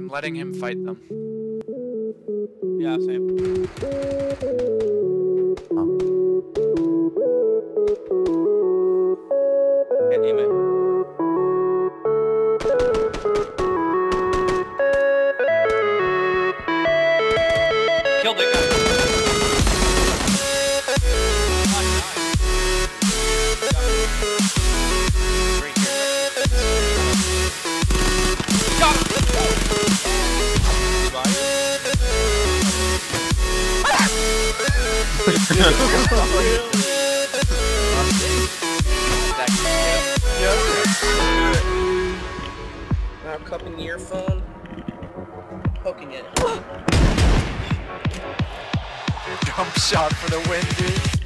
I'm letting him fight them. Yeah, same. Can't Now cupping the earphone, poking it. Jump shot for the win, dude.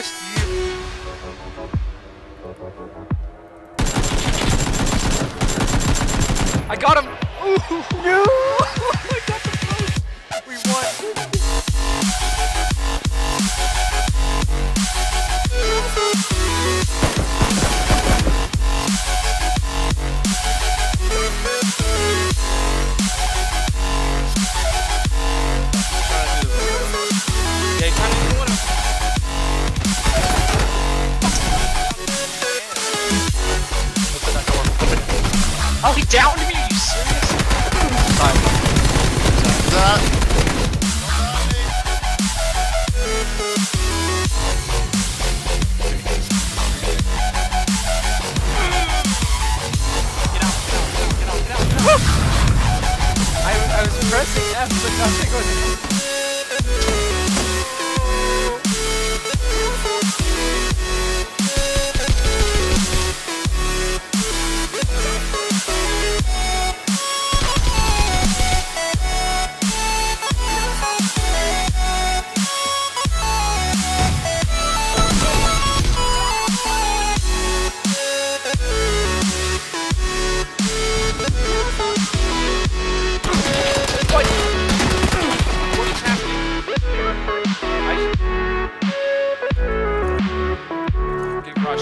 Rushed you. I got him. Ooh. No. He downed me. You serious? I, I was pressing F, but nothing was.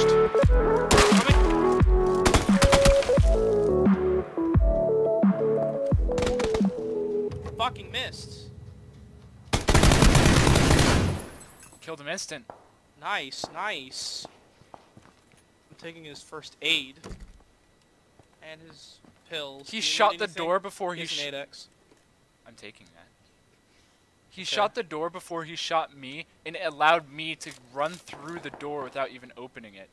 Get crushed. Fucking missed. Killed him instant. Nice, nice. I'm taking his first aid. And his pills. He shut the door before he Here's sh- an 8x. I'm taking that. He Okay. shot the door before he shot me, and it allowed me to run through the door without even opening it.